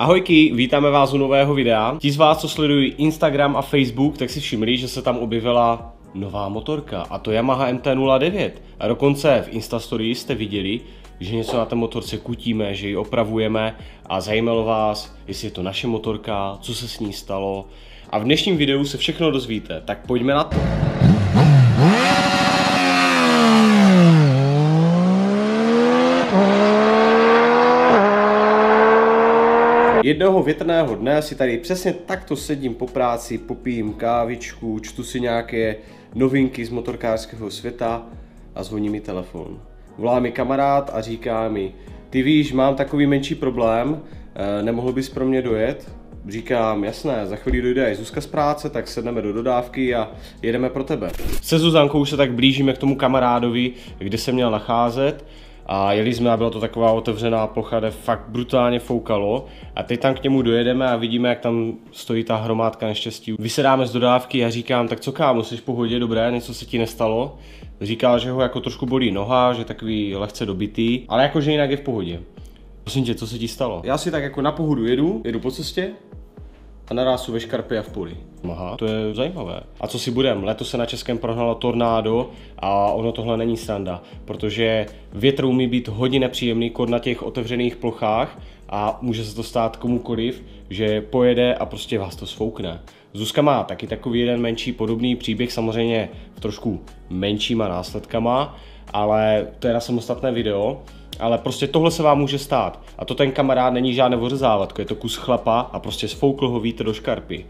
Ahojky, vítáme vás u nového videa. Ti z vás, co sledují Instagram a Facebook, tak si všimli, že se tam objevila nová motorka a to Yamaha MT-09. A dokonce v Instastory jste viděli, že něco na té motorce kutíme, že ji opravujeme a zajímalo vás, jestli je to naše motorka, co se s ní stalo. A v dnešním videu se všechno dozvíte, tak pojďme na to. Jednoho větrného dne si tady přesně takto sedím po práci, popijím kávičku, čtu si nějaké novinky z motorkářského světa a zvoní mi telefon. Volá mi kamarád a říká mi, ty víš, mám takový menší problém, eh, nemohl bys pro mě dojet? Říkám, jasné, za chvíli dojde i Zuzka z práce, tak sedneme do dodávky a jedeme pro tebe. Se Zuzankou se tak blížíme k tomu kamarádovi, kde se měl nacházet a jeli jsme a byla to taková otevřená plocha, kde fakt brutálně foukalo a teď tam k němu dojedeme a vidíme, jak tam stojí ta hromádka neštěstí. Vysedáme z dodávky a říkám, tak co kámo, jsi v pohodě, dobré, něco se ti nestalo? Říkal, že ho jako trošku bolí noha, že je takový lehce dobitý, ale jakože jinak je v pohodě. Prosím tě, co se ti stalo? Já si tak jako na pohodu jedu, jedu po cestě a narázu ve škarpě a v poli. Aha, to je zajímavé. A co si budem? Letos se na Českém prohnalo tornádo a ono tohle není sranda, protože větr umí být hodně nepříjemný kod na těch otevřených plochách a může se to stát komukoliv, že pojede a prostě vás to svoukne. Zuzka má taky takový jeden menší podobný příběh, samozřejmě v trošku menšíma následkama, ale to je na samostatné video ale prostě tohle se vám může stát. A to ten kamarád není žádné vořezávadko, je to kus chlapa a prostě sfoukl ho vítr do škarpy.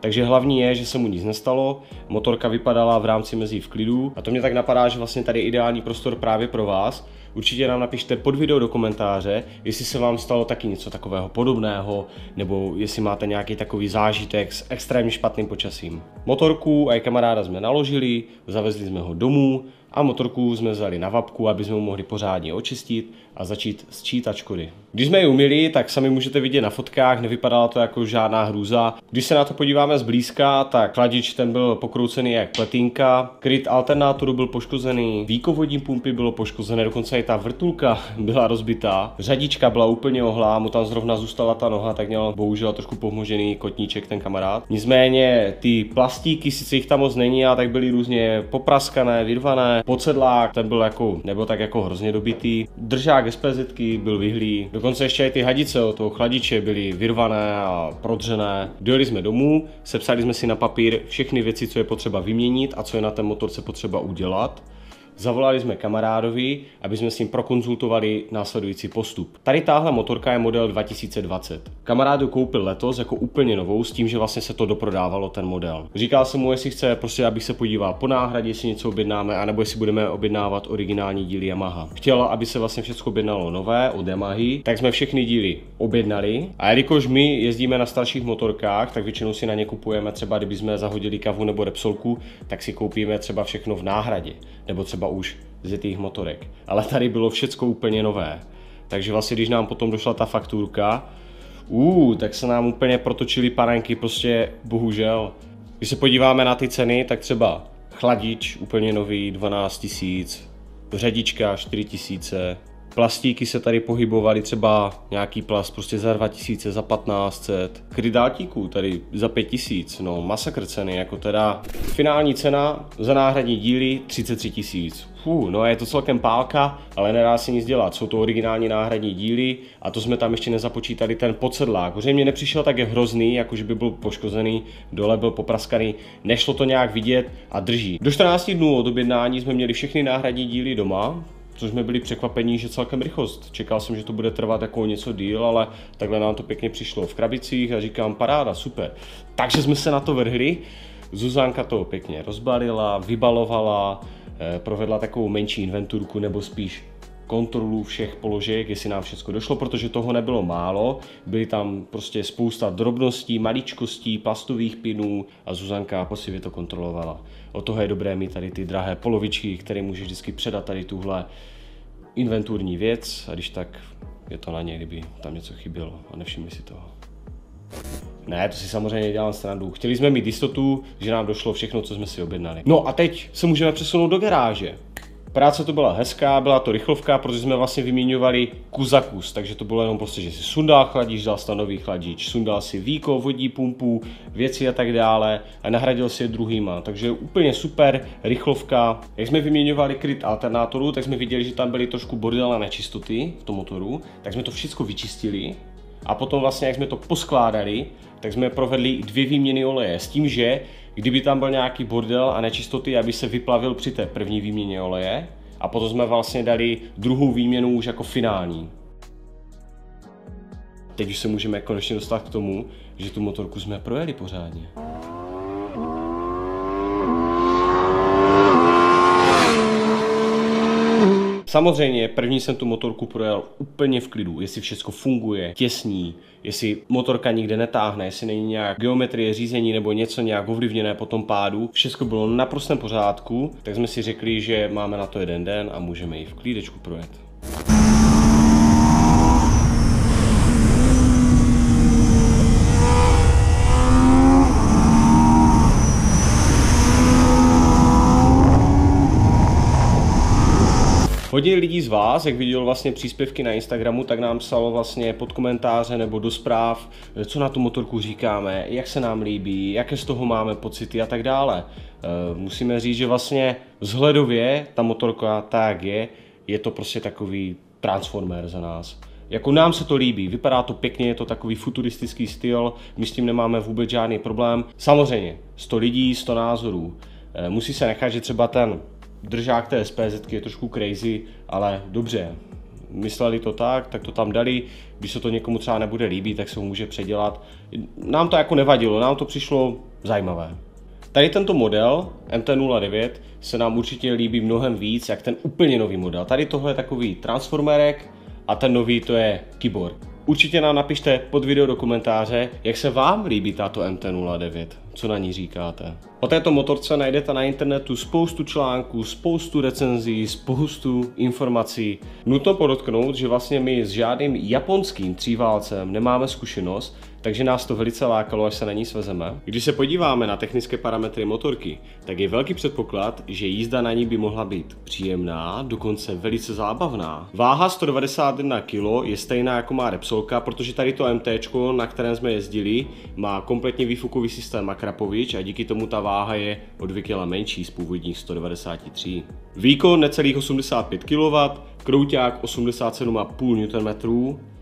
Takže hlavní je, že se mu nic nestalo, motorka vypadala v rámci mezí v klidu a to mě tak napadá, že vlastně tady je ideální prostor právě pro vás. Určitě nám napište pod video do komentáře, jestli se vám stalo taky něco takového podobného, nebo jestli máte nějaký takový zážitek s extrémně špatným počasím. Motorku a i kamaráda jsme naložili, zavezli jsme ho domů, a motorku jsme vzali na vapku, aby jsme ho mohli pořádně očistit a začít sčítat škody. Když jsme ji umili, tak sami můžete vidět na fotkách, nevypadala to jako žádná hrůza. Když se na to podíváme zblízka, tak chladič ten byl pokroucený jak pletinka, kryt alternátoru byl poškozený, výkovodní pumpy bylo poškozené, dokonce i ta vrtulka byla rozbitá, řadička byla úplně ohlá, mu tam zrovna zůstala ta noha, tak měl bohužel trošku pomožený kotníček ten kamarád. Nicméně ty plastíky, sice jich tam moc není, a tak byly různě popraskané, vyrvané, Pocedlák, ten byl jako, nebo tak jako hrozně dobitý. Držák SPZ byl vyhlý. Dokonce ještě i ty hadice od toho chladiče byly vyrvané a prodřené. Dojeli jsme domů, sepsali jsme si na papír všechny věci, co je potřeba vyměnit a co je na té motorce potřeba udělat. Zavolali jsme kamarádovi, aby jsme s ním prokonzultovali následující postup. Tady táhle motorka je model 2020. Kamarádu koupil letos jako úplně novou s tím, že vlastně se to doprodávalo ten model. Říkal jsem mu, jestli chce, prostě abych se podíval po náhradě, jestli něco objednáme, anebo jestli budeme objednávat originální díly Yamaha. Chtěla, aby se vlastně všechno objednalo nové od Yamahy, tak jsme všechny díly objednali. A jelikož my jezdíme na starších motorkách, tak většinou si na ně kupujeme třeba, kdyby jsme zahodili kavu nebo repsolku, tak si koupíme třeba všechno v náhradě. Nebo třeba třeba už z těch motorek. Ale tady bylo všecko úplně nové. Takže vlastně, když nám potom došla ta fakturka, uh, tak se nám úplně protočily parenky, prostě bohužel. Když se podíváme na ty ceny, tak třeba chladič úplně nový 12 tisíc, řadička 4 tisíce, Plastíky se tady pohybovaly třeba nějaký plast prostě za 2000, za 1500. Krydáltíků tady za 5000, no masakr ceny, jako teda finální cena za náhradní díly 33 tisíc. Fuh, no je to celkem pálka, ale nedá se nic dělat. Jsou to originální náhradní díly a to jsme tam ještě nezapočítali ten podsedlák. Protože mě nepřišel tak je hrozný, jakože by byl poškozený, dole byl popraskaný, nešlo to nějak vidět a drží. Do 14 dnů od objednání jsme měli všechny náhradní díly doma, což jsme byli překvapení, že celkem rychlost. Čekal jsem, že to bude trvat jako něco díl, ale takhle nám to pěkně přišlo v krabicích a říkám, paráda, super. Takže jsme se na to vrhli, Zuzánka to pěkně rozbalila, vybalovala, eh, provedla takovou menší inventurku nebo spíš kontrolu všech položek, jestli nám všechno došlo, protože toho nebylo málo. Byly tam prostě spousta drobností, maličkostí, plastových pinů a Zuzanka posivě to kontrolovala. O toho je dobré mít tady ty drahé polovičky, které můžeš vždycky předat tady tuhle inventurní věc a když tak je to na ně, kdyby tam něco chybělo a nevšimli si toho. Ne, to si samozřejmě dělám strandu. Chtěli jsme mít jistotu, že nám došlo všechno, co jsme si objednali. No a teď se můžeme přesunout do garáže. Práce to byla hezká, byla to rychlovka, protože jsme vlastně vyměňovali kus za kus, takže to bylo jenom prostě, že si sundal chladič, dal si nový chladič, sundal si víko, vodní pumpu, věci a tak dále a nahradil si je druhýma. Takže úplně super rychlovka. Jak jsme vyměňovali kryt alternátoru, tak jsme viděli, že tam byly trošku bordel a nečistoty v tom motoru, tak jsme to všechno vyčistili a potom vlastně, jak jsme to poskládali, tak jsme provedli dvě výměny oleje s tím, že kdyby tam byl nějaký bordel a nečistoty, aby se vyplavil při té první výměně oleje a potom jsme vlastně dali druhou výměnu už jako finální. Teď už se můžeme konečně dostat k tomu, že tu motorku jsme projeli pořádně. Samozřejmě, první jsem tu motorku projel úplně v klidu, jestli všechno funguje, těsní, jestli motorka nikde netáhne, jestli není nějak geometrie řízení nebo něco nějak ovlivněné po tom pádu. Všechno bylo na prostém pořádku, tak jsme si řekli, že máme na to jeden den a můžeme ji v klídečku projet. Hodně lidí z vás, jak viděl vlastně příspěvky na Instagramu, tak nám psalo vlastně pod komentáře nebo do zpráv, co na tu motorku říkáme, jak se nám líbí, jaké z toho máme pocity a tak dále. Eh, musíme říct, že vlastně vzhledově ta motorka tak je, je to prostě takový transformer za nás. Jako nám se to líbí, vypadá to pěkně, je to takový futuristický styl, my s tím nemáme vůbec žádný problém. Samozřejmě, 100 lidí, 100 názorů. Eh, musí se nechat, že třeba ten držák té SPZ je trošku crazy, ale dobře, mysleli to tak, tak to tam dali, když se to někomu třeba nebude líbit, tak se ho může předělat. Nám to jako nevadilo, nám to přišlo zajímavé. Tady tento model MT-09 se nám určitě líbí mnohem víc, jak ten úplně nový model. Tady tohle je takový transformerek a ten nový to je keyboard. Určitě nám napište pod video do komentáře, jak se vám líbí tato MT-09, co na ní říkáte. O této motorce najdete na internetu spoustu článků, spoustu recenzí, spoustu informací. Nutno podotknout, že vlastně my s žádným japonským tříválcem nemáme zkušenost, takže nás to velice lákalo, až se na ní svezeme. Když se podíváme na technické parametry motorky, tak je velký předpoklad, že jízda na ní by mohla být příjemná, dokonce velice zábavná. Váha 191 kg je stejná jako má Repsolka, protože tady to MT, na kterém jsme jezdili, má kompletně výfukový systém Akrapovič a díky tomu ta váha je o 2 kg menší z původních 193. Výkon necelých 85 kW, krouťák 87,5 Nm,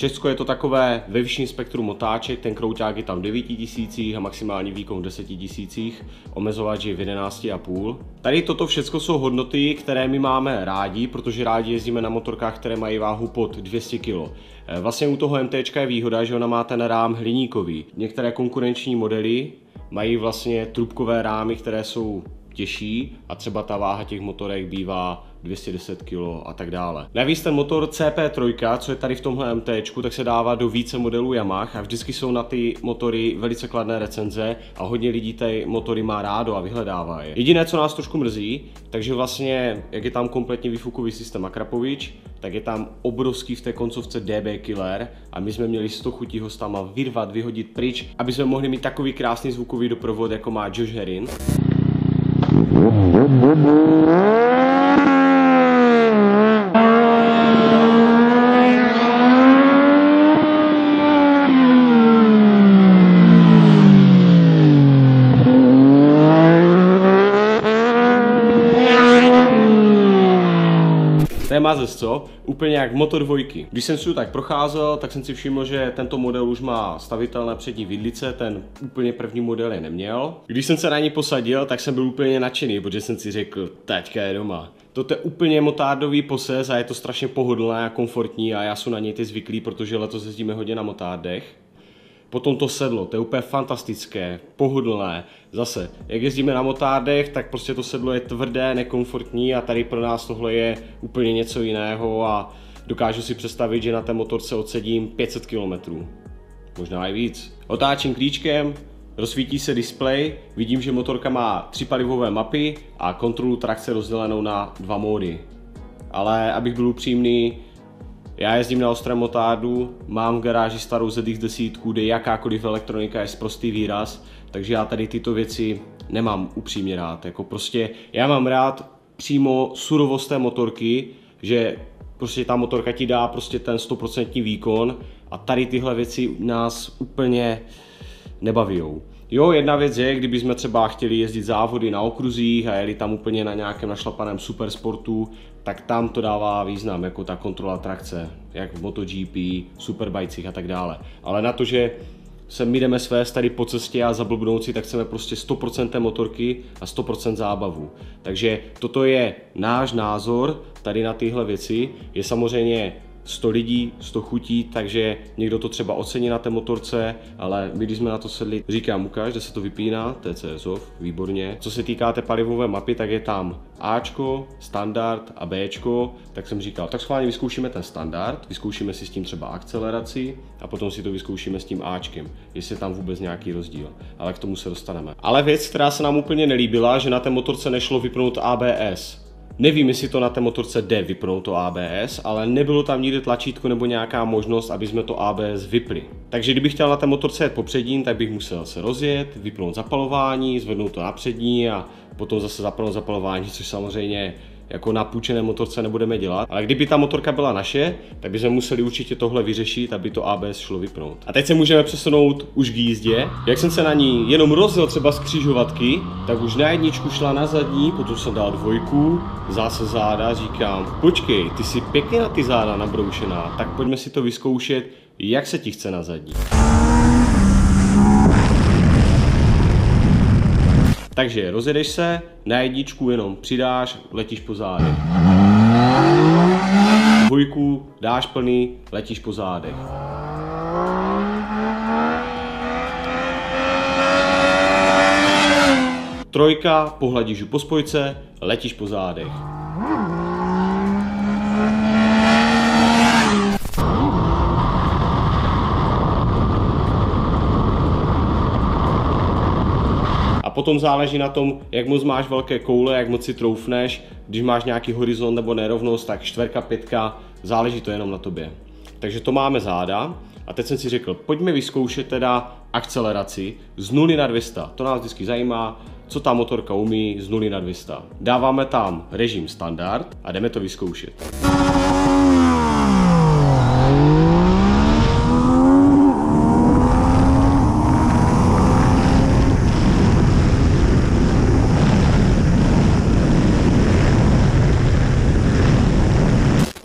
Všechno je to takové ve vyšším spektru motáček, ten krouták je tam v 9000 a maximální výkon v 10 000, omezovač je v 11,5. Tady toto všechno jsou hodnoty, které my máme rádi, protože rádi jezdíme na motorkách, které mají váhu pod 200 kg. Eh, vlastně u toho MT je výhoda, že ona má ten rám hliníkový. Některé konkurenční modely mají vlastně trubkové rámy, které jsou těžší a třeba ta váha těch motorek bývá 210 kg a tak dále. Navíc ten motor CP3, co je tady v tomhle MT, tak se dává do více modelů Yamaha a vždycky jsou na ty motory velice kladné recenze a hodně lidí ty motory má rádo a vyhledává je. Jediné, co nás trošku mrzí, takže vlastně, jak je tam kompletně výfukový systém Akrapovič, tak je tam obrovský v té koncovce DB Killer a my jsme měli 100 chutí ho tam vyrvat, vyhodit pryč, aby jsme mohli mít takový krásný zvukový doprovod, jako má Josh Herin. Mazes, co? Úplně jak motor dvojky. Když jsem si tu tak procházel, tak jsem si všiml, že tento model už má stavitelné přední vidlice, ten úplně první model je neměl. Když jsem se na ní posadil, tak jsem byl úplně nadšený, protože jsem si řekl, teďka je doma. To je úplně motárdový poses a je to strašně pohodlné a komfortní a já jsem na něj ty zvyklý, protože letos jezdíme hodně na motárdech. Potom to sedlo, to je úplně fantastické, pohodlné. Zase, jak jezdíme na motárdech, tak prostě to sedlo je tvrdé, nekomfortní a tady pro nás tohle je úplně něco jiného a dokážu si představit, že na té motorce odsedím 500 km. Možná i víc. Otáčím klíčkem, rozsvítí se displej, vidím, že motorka má tři palivové mapy a kontrolu trakce rozdělenou na dva módy. Ale abych byl upřímný, já jezdím na ostrém motárdu, mám v garáži starou ZX10, kde jakákoliv elektronika je prostý výraz, takže já tady tyto věci nemám upřímně rád. Jako prostě já mám rád přímo surovost té motorky, že prostě ta motorka ti dá prostě ten 100% výkon a tady tyhle věci nás úplně nebavijou. Jo, jedna věc je, kdyby jsme třeba chtěli jezdit závody na okruzích a jeli tam úplně na nějakém našlapaném supersportu, tak tam to dává význam, jako ta kontrola trakce, jak v MotoGP, superbajcích a tak dále. Ale na to, že se my jdeme své tady po cestě a za blbnouci, tak chceme prostě 100% motorky a 100% zábavu. Takže toto je náš názor tady na tyhle věci. Je samozřejmě 100 lidí, 100 chutí, takže někdo to třeba ocení na té motorce, ale my když jsme na to sedli, říkám, ukáž, že se to vypíná, TCSov, výborně. Co se týká té palivové mapy, tak je tam Ačko, standard a Bčko, tak jsem říkal, tak schválně vyzkoušíme ten standard, vyzkoušíme si s tím třeba akceleraci a potom si to vyzkoušíme s tím Ačkem, jestli je tam vůbec nějaký rozdíl, ale k tomu se dostaneme. Ale věc, která se nám úplně nelíbila, že na té motorce nešlo vypnout ABS, Nevím, jestli to na té motorce jde vypnout to ABS, ale nebylo tam nikde tlačítko nebo nějaká možnost, aby jsme to ABS vypli. Takže kdybych chtěl na té motorce jet po přední, tak bych musel se rozjet, vypnout zapalování, zvednout to na přední a potom zase zapnout zapalování, což samozřejmě jako na půjčené motorce nebudeme dělat. Ale kdyby ta motorka byla naše, tak bychom museli určitě tohle vyřešit, aby to ABS šlo vypnout. A teď se můžeme přesunout už k jízdě. Jak jsem se na ní jenom rozjel třeba z křižovatky, tak už na jedničku šla na zadní, potom jsem dal dvojku, zase záda, říkám, počkej, ty jsi pěkně na ty záda nabroušená, tak pojďme si to vyzkoušet, jak se ti chce na zadní. Takže rozjedeš se, na jedničku jenom přidáš, letíš po zádech. Dvojku dáš plný, letíš po zádech. Trojka, pohladíš po spojce, letíš po zádech. Potom záleží na tom, jak moc máš velké koule, jak moc si troufneš, když máš nějaký horizont nebo nerovnost, tak čtverka, pětka, záleží to jenom na tobě. Takže to máme záda a teď jsem si řekl, pojďme vyzkoušet teda akceleraci z 0 na 200. To nás vždycky zajímá, co ta motorka umí z 0 na 200. Dáváme tam režim standard a jdeme to vyzkoušet.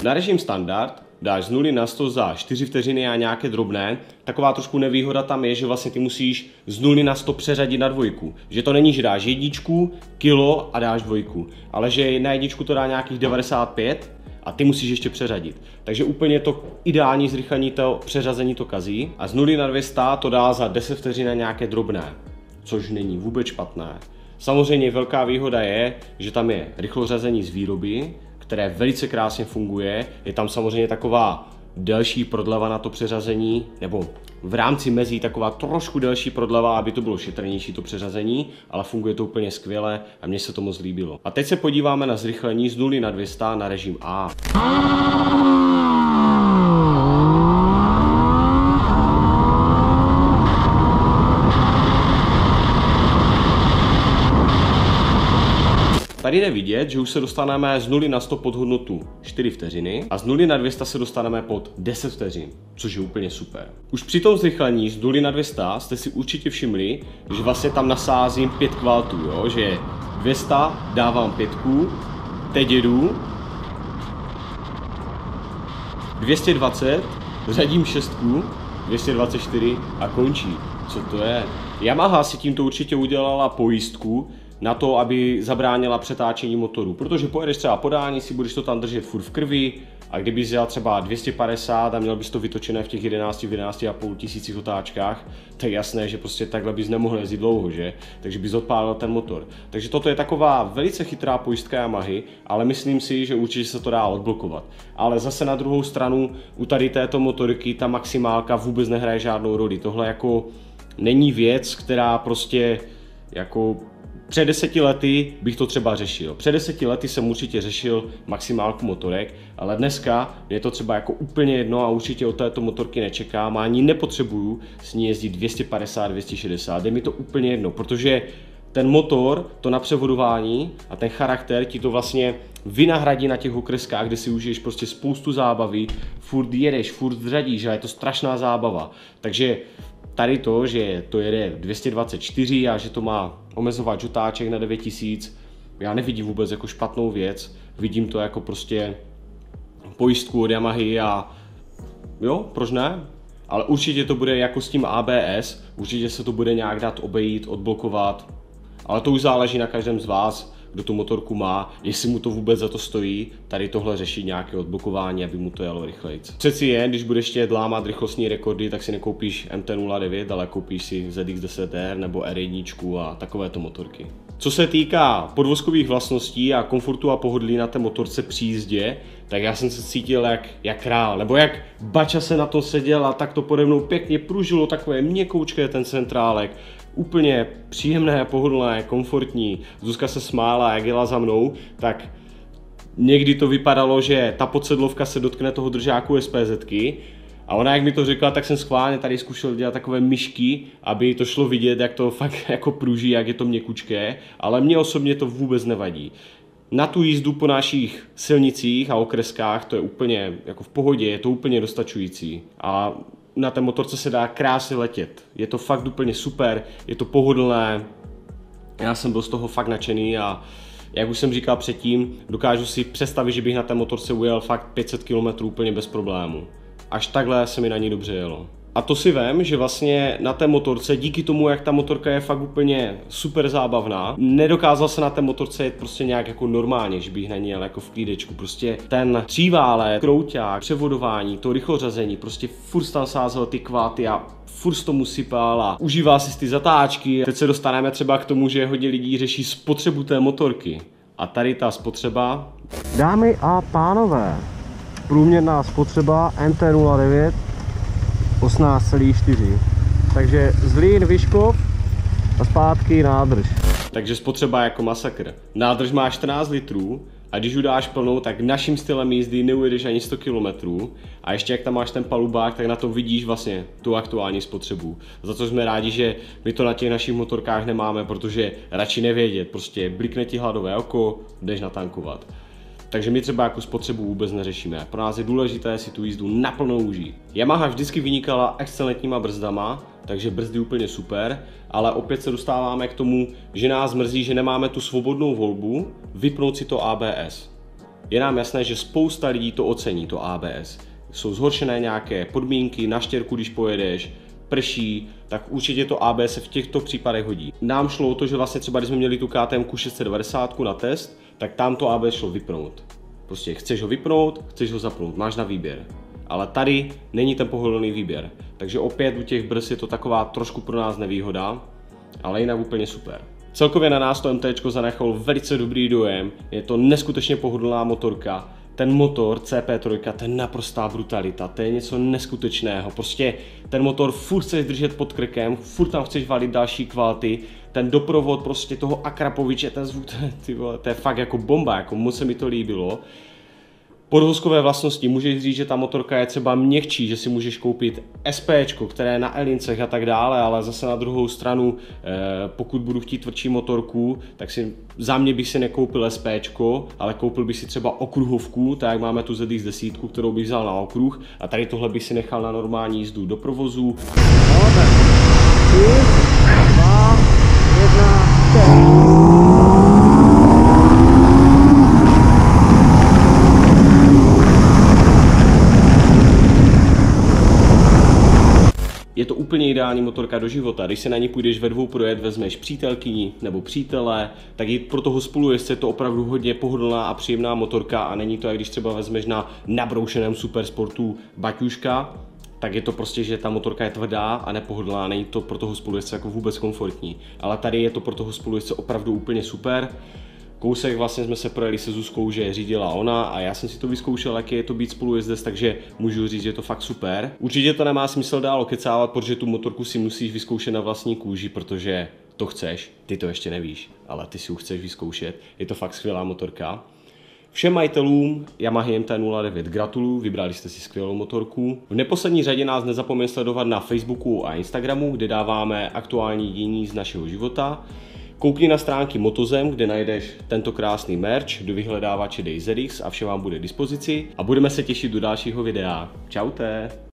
Na režim standard dáš z 0 na 100 za 4 vteřiny a nějaké drobné. Taková trošku nevýhoda tam je, že vlastně ty musíš z 0 na 100 přeřadit na dvojku. Že to není, že dáš jedničku, kilo a dáš dvojku, ale že na jedničku to dá nějakých 95 a ty musíš ještě přeřadit. Takže úplně to ideální zrychlení to přeřazení to kazí a z 0 na 200 to dá za 10 vteřin na nějaké drobné, což není vůbec špatné. Samozřejmě velká výhoda je, že tam je rychlořazení z výroby, které velice krásně funguje. Je tam samozřejmě taková delší prodleva na to přeřazení, nebo v rámci mezí taková trošku delší prodleva, aby to bylo šetrnější to přeřazení, ale funguje to úplně skvěle a mně se to moc líbilo. A teď se podíváme na zrychlení z 0 na 200 na režim A. Tady jde vidět, že už se dostaneme z 0 na 100 pod hodnotu 4 vteřiny a z 0 na 200 se dostaneme pod 10 vteřin, což je úplně super. Už při tom zrychlení z 0 na 200 jste si určitě všimli, že vlastně tam nasázím 5 kvaltů, jo? že 200 dávám 5, teď jedu 220, řadím 6, 224 a končí. Co to je? Yamaha si tímto určitě udělala pojistku, na to, aby zabránila přetáčení motoru. Protože pojedeš třeba podání, si budeš to tam držet furt v krvi a kdyby jel třeba 250 a měl bys to vytočené v těch 11, v 11,5 tisících otáčkách, tak jasné, že prostě takhle bys nemohl jezdit dlouho, že? Takže bys odpálil ten motor. Takže toto je taková velice chytrá pojistka Yamahy, ale myslím si, že určitě se to dá odblokovat. Ale zase na druhou stranu u tady této motorky ta maximálka vůbec nehraje žádnou roli. Tohle jako není věc, která prostě jako před deseti lety bych to třeba řešil. Před deseti lety jsem určitě řešil maximálku motorek, ale dneska je to třeba jako úplně jedno a určitě od této motorky nečekám a ani nepotřebuju s ní jezdit 250, 260, jde mi to úplně jedno, protože ten motor, to napřevodování a ten charakter ti to vlastně vynahradí na těch okreskách, kde si užiješ prostě spoustu zábavy, furt jedeš, furt řadíš a je to strašná zábava. Takže tady to, že to jede 224 a že to má omezovač otáček na 9000, já nevidím vůbec jako špatnou věc, vidím to jako prostě pojistku od Yamahy a jo, proč ne? Ale určitě to bude jako s tím ABS, určitě se to bude nějak dát obejít, odblokovat, ale to už záleží na každém z vás, kdo tu motorku má, jestli mu to vůbec za to stojí, tady tohle řešit nějaké odblokování, aby mu to jelo rychleji. Přeci jen, když budeš chtět lámat rychlostní rekordy, tak si nekoupíš MT-09, ale koupíš si ZX-10R nebo R1 a takovéto motorky. Co se týká podvozkových vlastností a komfortu a pohodlí na té motorce při jízdě, tak já jsem se cítil jak, jak král, nebo jak Bača se na to seděl a tak to pode mnou pěkně pružilo, takové měkoučké ten centrálek, úplně příjemné, pohodlné, komfortní. Zuzka se smála, jak jela za mnou, tak někdy to vypadalo, že ta podsedlovka se dotkne toho držáku SPZky, a ona, jak mi to řekla, tak jsem schválně tady zkušel dělat takové myšky, aby to šlo vidět, jak to fakt jako pruží, jak je to měkučké, ale mně osobně to vůbec nevadí. Na tu jízdu po našich silnicích a okreskách to je úplně jako v pohodě, je to úplně dostačující. A na té motorce se dá krásně letět. Je to fakt úplně super, je to pohodlné. Já jsem byl z toho fakt nadšený a jak už jsem říkal předtím, dokážu si představit, že bych na té motorce ujel fakt 500 km úplně bez problému. Až takhle se mi na ní dobře jelo. A to si vím, že vlastně na té motorce, díky tomu, jak ta motorka je fakt úplně super zábavná, nedokázal se na té motorce jet prostě nějak jako normálně, že bych na ní jel jako v klídečku. Prostě ten třívále, krouťák, převodování, to rychlořazení, prostě furt tam sázel ty kváty a furt to tomu sypal a užívá si ty zatáčky. Teď se dostaneme třeba k tomu, že hodně lidí řeší spotřebu té motorky. A tady ta spotřeba. Dámy a pánové, průměrná spotřeba MT-09 18,4. Takže Zlín, Vyškov a zpátky nádrž. Takže spotřeba jako masakr. Nádrž má 14 litrů a když udáš plnou, tak naším stylem jízdy neujedeš ani 100 km. A ještě jak tam máš ten palubák, tak na to vidíš vlastně tu aktuální spotřebu. Za co jsme rádi, že my to na těch našich motorkách nemáme, protože radši nevědět. Prostě blikne ti hladové oko, jdeš natankovat. Takže my třeba jako spotřebu vůbec neřešíme. Pro nás je důležité si tu jízdu naplno užít. Yamaha vždycky vynikala excelentníma brzdama, takže brzdy úplně super, ale opět se dostáváme k tomu, že nás mrzí, že nemáme tu svobodnou volbu vypnout si to ABS. Je nám jasné, že spousta lidí to ocení, to ABS. Jsou zhoršené nějaké podmínky na štěrku, když pojedeš, prší, tak určitě to ABS se v těchto případech hodí. Nám šlo o to, že vlastně třeba když jsme měli tu KTM 690 na test, tak tam to ABS šlo vypnout. Prostě chceš ho vypnout, chceš ho zapnout, máš na výběr. Ale tady není ten pohodlný výběr. Takže opět u těch brzd je to taková trošku pro nás nevýhoda, ale jinak úplně super. Celkově na nás to MT zanechalo velice dobrý dojem, je to neskutečně pohodlná motorka, ten motor CP3, to je naprostá brutalita, to je něco neskutečného. Prostě ten motor furt chceš držet pod krkem, furt tam chceš valit další kvality, ten doprovod prostě toho Akrapoviče, ten zvuk, ty vole, to je fakt jako bomba, jako moc se mi to líbilo. Podvozkové vlastnosti, můžeš říct, že ta motorka je třeba měkčí, že si můžeš koupit SP, které je na Elincech a tak dále, ale zase na druhou stranu, eh, pokud budu chtít tvrdší motorku, tak si za mě bych si nekoupil SP, ale koupil bych si třeba okruhovku, tak jak máme tu ZX10, kterou bych vzal na okruh a tady tohle bych si nechal na normální jízdu do provozu. No, tak. Je to úplně ideální motorka do života. Když se na ní půjdeš ve dvou projet, vezmeš přítelkyni nebo přítele, tak i pro toho spolujezdce je to opravdu hodně pohodlná a příjemná motorka a není to, jak když třeba vezmeš na nabroušeném supersportu baťuška, tak je to prostě, že ta motorka je tvrdá a nepohodlná, není to pro toho spolujezdce jako vůbec komfortní. Ale tady je to pro toho spolujezdce opravdu úplně super. Kousek vlastně jsme se projeli se Zuzkou, že řídila ona a já jsem si to vyzkoušel, jak je to být spolujezdec, takže můžu říct, že je to fakt super. Určitě to nemá smysl dál okecávat, protože tu motorku si musíš vyzkoušet na vlastní kůži, protože to chceš, ty to ještě nevíš, ale ty si ji chceš vyzkoušet. Je to fakt skvělá motorka. Všem majitelům Yamaha MT-09 gratuluju, vybrali jste si skvělou motorku. V neposlední řadě nás nezapomeň sledovat na Facebooku a Instagramu, kde dáváme aktuální dění z našeho života. Koukni na stránky Motozem, kde najdeš tento krásný merch do vyhledávače DayZX a vše vám bude k dispozici a budeme se těšit do dalšího videa. Čaute!